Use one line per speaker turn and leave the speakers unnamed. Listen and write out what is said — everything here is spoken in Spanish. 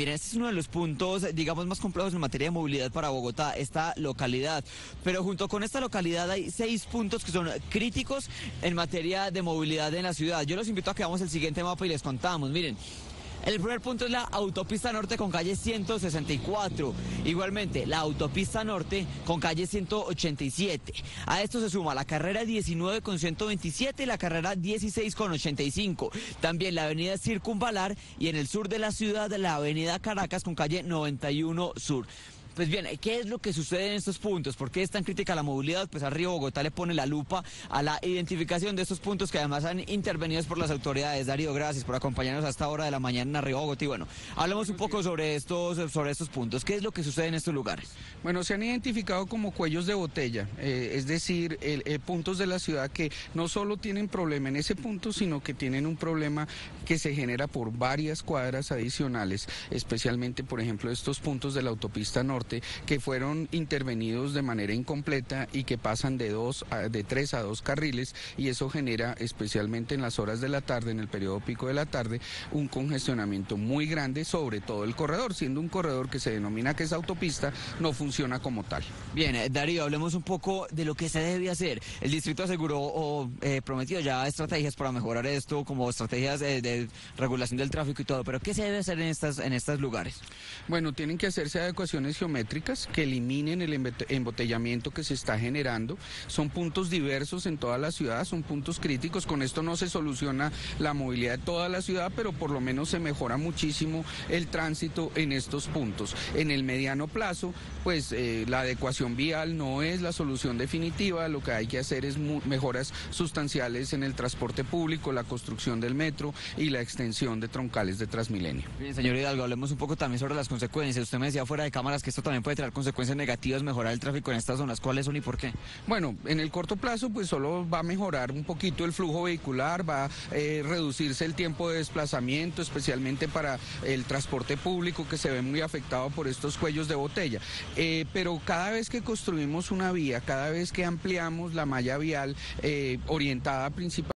Miren, este es uno de los puntos, digamos, más complejos en materia de movilidad para Bogotá, esta localidad. Pero junto con esta localidad hay seis puntos que son críticos en materia de movilidad en la ciudad. Yo los invito a que hagamos el siguiente mapa y les contamos. Miren, el primer punto es la autopista norte con calle 164. Igualmente, la autopista norte con calle 187. A esto se suma la carrera 19 con 127 y la carrera 16 con 85. También la avenida Circunvalar y en el sur de la ciudad la avenida Caracas con calle 91 Sur. Pues bien, ¿qué es lo que sucede en estos puntos? ¿Por qué es tan crítica la movilidad? Pues arriba Bogotá le pone la lupa a la identificación de estos puntos que además han intervenido por las autoridades. Darío, gracias por acompañarnos a esta hora de la mañana en Arriba Bogotá. Y bueno, hablemos un poco sobre estos, sobre estos puntos. ¿Qué es lo que sucede en estos lugares?
Bueno, se han identificado como cuellos de botella, eh, es decir, eh, puntos de la ciudad que no solo tienen problema en ese punto, sino que tienen un problema que se genera por varias cuadras adicionales, especialmente, por ejemplo, estos puntos de la autopista norte que fueron intervenidos de manera incompleta y que pasan de, dos de tres a dos carriles y eso genera especialmente en las horas de la tarde, en el periodo pico de la tarde, un congestionamiento muy grande sobre todo el corredor, siendo un corredor que se denomina que es autopista, no funciona como tal.
Bien, eh, Darío, hablemos un poco de lo que se debe hacer. El distrito aseguró o eh, prometió ya estrategias para mejorar esto, como estrategias de, de, regulación del tráfico y todo, pero ¿qué se debe hacer en, estas, en estos lugares?
Bueno, tienen que hacerse adecuaciones geométricas que eliminen el embotellamiento que se está generando. Son puntos diversos en toda la ciudad, son puntos críticos. Con esto no se soluciona la movilidad de toda la ciudad, pero por lo menos se mejora muchísimo el tránsito en estos puntos. En el mediano plazo, pues eh, la adecuación vial no es la solución definitiva, lo que hay que hacer es mejoras sustanciales en el transporte público, la construcción del metro y la extensión de troncales de Transmilenio.
Bien, señor Hidalgo, hablemos un poco también sobre las consecuencias. Usted me decía fuera de cámaras que esto también puede traer consecuencias negativas, mejorar el tráfico en estas zonas. ¿Cuáles son y por qué?
Bueno, en el corto plazo pues solo va a mejorar un poquito el flujo vehicular, va a eh, reducirse el tiempo de desplazamiento, especialmente para el transporte público que se ve muy afectado por estos cuellos de botella. Eh, pero cada vez que construimos una vía, cada vez que ampliamos la malla vial eh, orientada principalmente